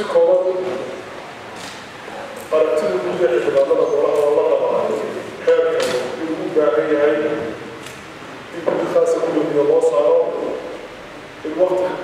si kooban aragtida guud ee xibaadada golaha oo la qabaayo heerka in ugu baahan yahay in kulli khaasa kulligiina loo saaro in waqtiga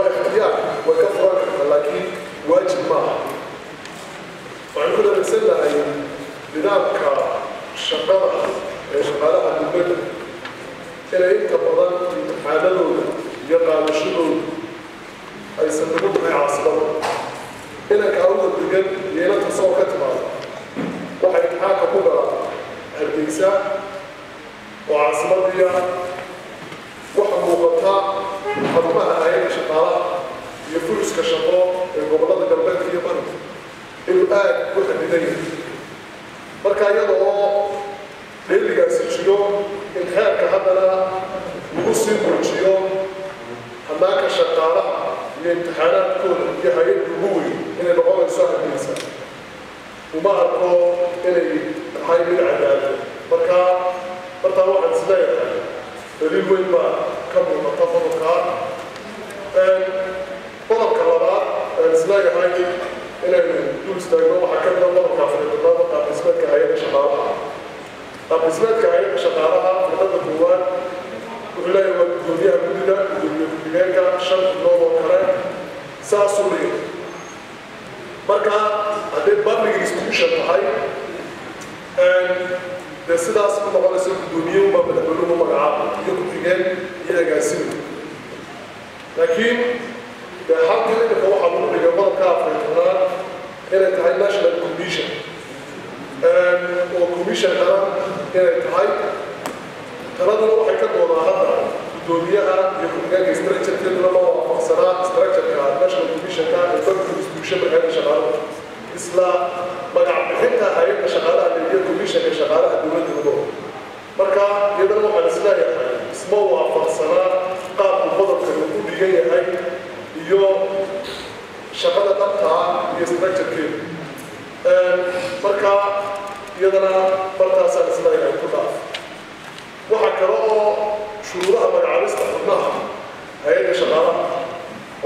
هو الاختيار وكفرا لكن واجب معه وعن كنا بنسلى أي هناك شغالة شغالة عن البدء إلى أنت بضان يتعاملون يقعدشون أي يسمون ما يعصبون إلى كأول بجد يلا تصور كتبها waxay maxaa ka ku dhala hargeysa oo caasimaddiya waxa muuqataa الفلوس كشطاء المبالغه جنبها في برد الآن كل بداية مركا يضعوا للي جالسين شيوم الخير كهبلا وقصين برشيوم هناك شطارة الامتحانات كل هي هيئة قوي إن العمر سهل الإنسان وما أقول إني هاي من عدالة مركا مركا واحد صغير اللي وين ما كمل مطفى مقار isleegahay inaynu dul istaagno waxaa ka mida ah marabkaa firdulaada qaabdhismeedka hay-ada shaqaalaha qaabdhismeedka hay-ada shaqaalaha firdada koowaad wuxuu leeyahay waa gudoomiyaha gudida gudoomiye gudbigeenka shan gudnood oo kale saasuu leeyahay marka hadday public institution tahay dee sidaas ku noqonaysa gudoomiye umaa madaxweynuhu magacaaba iyo gudbigeen iyo agaasimi laakiin dee halka imika waxa تعرف القراءة كانت هاي ناشونال كوميشن وكوميشن ترى كانت هاي ترى لو حكت وراها قدوميها يكون جاي استراكشر كده لما وافقسنا استراكشر كده ناشونال كوميشن كان الفرق الانستتيوشن بقى شغاله isla magac bixinta hay-adda shaqaalaha iyo komishanka shaqaalaha dowladooda marka iyadana waxaa is leeyahay isma waafaqsanaa qaabku qodobka uu u dhigan yahay iyo shaqada dhabtaa ah iyo structurkeeda marka iyadana bartaasaan isleeyahay ku dhaaf waxaa kale oo shuruudaha magacaabista xubnaha hay-adda shaqaalaha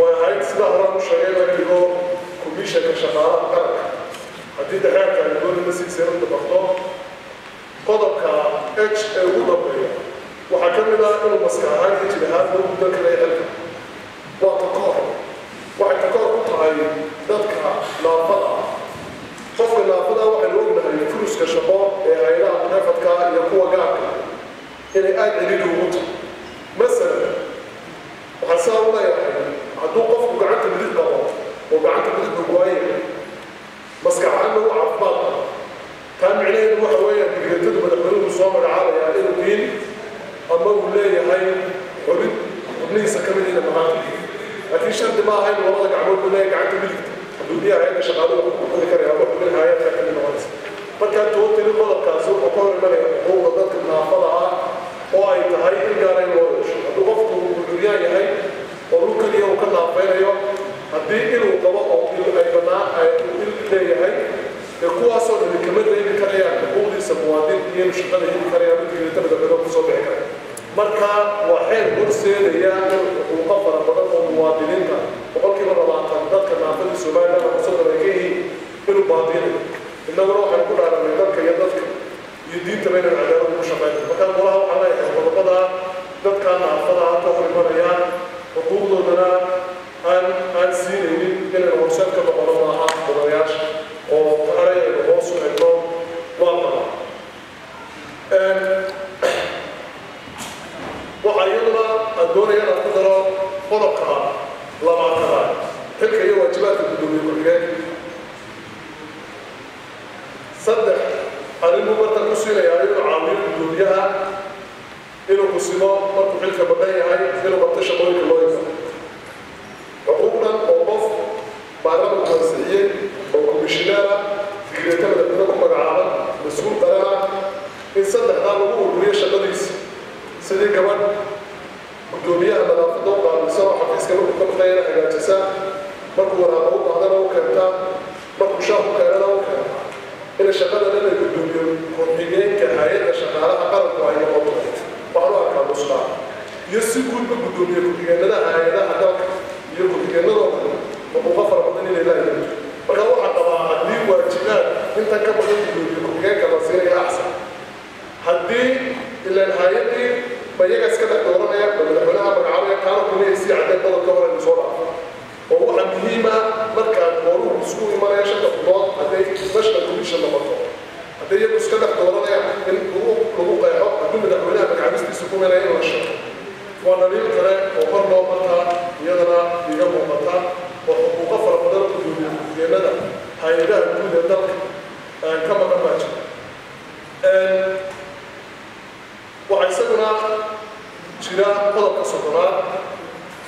oo ahayd sidaa horaan u sheegay ladigoo commissionka shaqaalaha qaranka haddii daxeerka agoonima siiseen u dabaqdo qodobka h ee ugu dambeeya waxaa ka mid ah inuu maska ahaan iyo ahaan loo gudan karaya dalka waayo dadka naafada ah qofka naafada waxaynu ognahay furuska shaqo ee haylaha nafadka iyo kuwa gaarka inay aada celidu ugu tahay masalan waxaa saa u leeyahay hadduu qofku gacanta midid qabo oo gacanta midid buu waayay maskaxaana u caafimaad taa micnaheedu waxa weeyaan digratadu madaxweynuhu soo magacaabayaa inuu diin ama uu leeyahay xubin xubnihiisa ka mid ina mahaanka هذي شرط ما هاي الورقة عمود بناية قاعدة بليت حدودية هاي نشغالوا كل كريهة وكل هاي تحت المدارس بكا توتي لبلا كازو وكور المليا هو ضدك النافضها وهاي تهاي القارين ورش هذو قفتوا بلوريا يهي ورقة ليه وكلها فين ايو هدي إلو قبا أو إلو أي بناء أي إلو يهي يكو أصول اللي كمد ريب كريهة يقول لي سموادين إيه مشغل هيد كريهة بكي يتبدأ بدأ بصوبة حكاية مركا وحير برسي وقفر بدأ muwaadiniinta boqolkiiba labaatan dadka naafada somalilan musadan ay ka yihiin inuu baadiinay innaguna waxaan ku dhaaranay dalka iyo dadka iyo diintaba inaan cadaalad ugu shaqeyno markaa golaha waxaan leeyahay qodobadaa dadkaa naafada hata hor xuquuqdoodana aan aan siinaynin inaan horseed ka noqon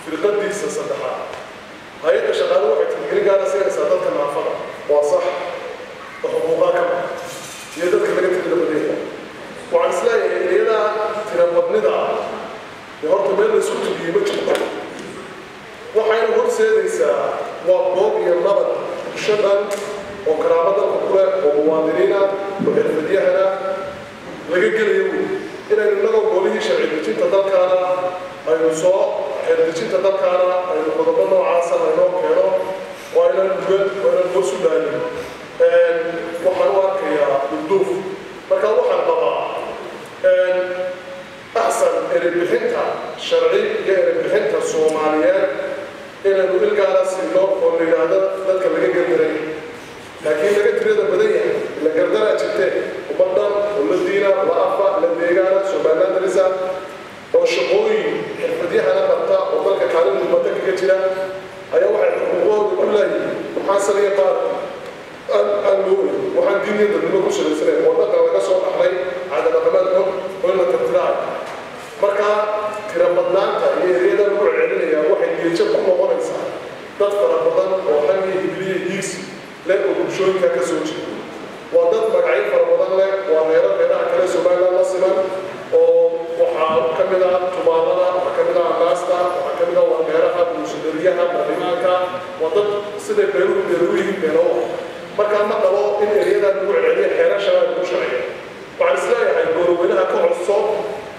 firqadiisa saddexaad hay-adda shaqaalu waxay tilgeli gaara siinaysaa dadka naafada waa sax oo xuquuqaa ka ma ah, iyo dadka laga tilgela badeeda waxaan isleeyahay iliyadaa tirabadnida dee horta meel la isku tugiyey ma jirto waxayna horseedaysaa waa boog iyo nabad bulshadan oo karaama dalka kule oo muwaadiniina oo xirfadyahana laga gelayo inaynu inagoo goolihii sharci dejinta dalkaana aynu soo xeeldejinta dalkaana aynu qodobo noocaasa laynoo keeno waa inaan uga waynaan loo sugaanin waxaan u arkayaa dhulduuf markaa waxaan qabaa axsan eribixinta sharci iyo eribixinta soomaaliyeed inaynu ilgaala siinno oo la yidhaahdo dadka laga gandaray laakiin laga tirada badan bulshooyinka ka soo jeeda waa dad magacyo fara badan leh waa meelo meelaha kale somalilan la siman oo waxaa ka mid ah tumaadada waxaa ka mid ah ambaasta waxaa ka mid ah warmeeraha bulshadariyaha baarlamaanka waa dad sida beeruhu beeruhi meelo markaa ma qabo in eryadan lagu celceliya xeerashana lagu sharciyo waxaan isleeyahay gooroweynaha ka codso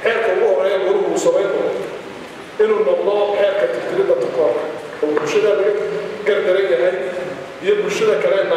xeerka ugu horeeya goruhu uu samayn doono inuu noqdo xeerka tirtiridda takoorka oo bulshada laga gardaran yahay iyo bulshada kalena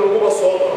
laguba soo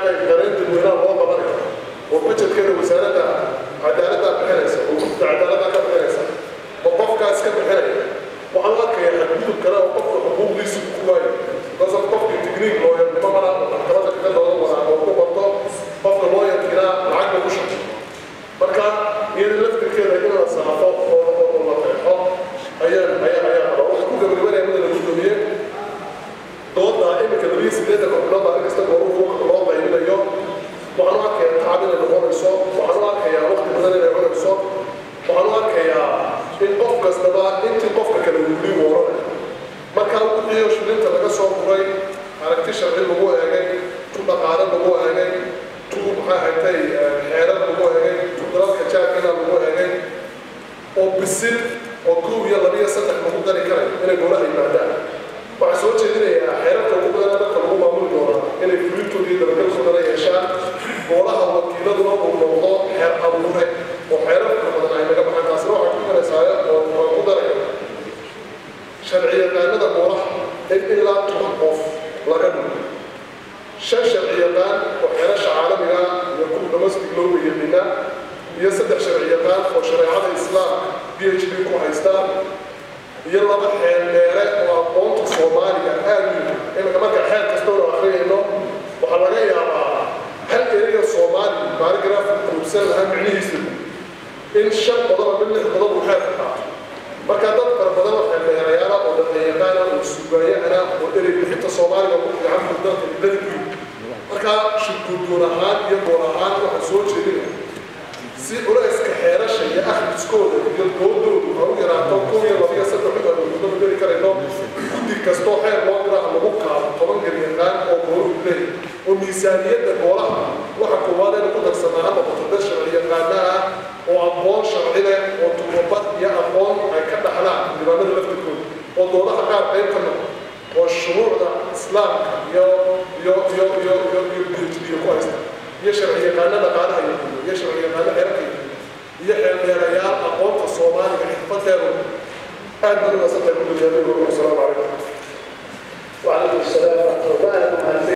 maanta dareentii madaxweynaha loo qabanay oo budgetkana wasaaradda cadaaladdaa bixinaysa oo gudda cadaaladdaa ka bixinaysa oo qofkaas ka bixinaya waxaan u arkaya xadgudub kale oo qofka xuquuqdiisa ku waayo qasab qofkii tigniig looyarnimo mana maxkamadda ka looga waraaqo ku barto qofka looyarkinaa lacagba ku shaqo marka iyada laftirkeeda inala saxafo oo la qeexo ayaa shan sharci yaqaan oo xeerasha caalamiga iyo kuwa domestic loo weyeelina iyo saddex sharciyaqaan oo shareecada islaamka b h d ku haystaan iyo laba xeeldheere oo aqoonta soomaaliga aadmiga inaga marka xeer kastoona akhriyayno waxaa laga yaabaa hal ereyga soomaali baarigraf kuubsan lahaa micnihiisa in shan qodoba mid lix qodob uu xeerka qaato marka dad farbadan oo xeeldheerayaala oo dhaqeeyaqaana oo sugaayahana oo erey bixinta soomaaliga ku fiican muddanka dalkiisa dadka shirkuduurahaan iyo boolahaan waxaa soo jeedina si culayska xeerashaya akhriskooda iyo doodoodu ha u yaraato kun iyo labiyo saddex mid aanu gudaba geli karayno guddi kastoo xeer loo diraa lagu qaado toban garyaqaan oo gooru leey oo miisaaniyadda goolaha waxa koowaad aynu ku darsanaa ha noqoto dad sharciyaqaanaha oo aqoon sharci leh oo tumabad iyo aqoon ay ka dhaxlaan dibaanada laftirkooda oo doodaha qaar qaybka noqo oo shuruucda islaamka iyo iyo iyo iyo iyo iyo biyo ku haysta iyo sharciyaqaano dhaqaalaha iyo iyo iyo sharciyaqaano xeerka iyo iyo xeelmeerayaal aqoonta soomaaliga xirfadeedu aad baan uga sadaqay ku gudiyaaday wasalaamu calaykum وعليكم السلام ورحمة الله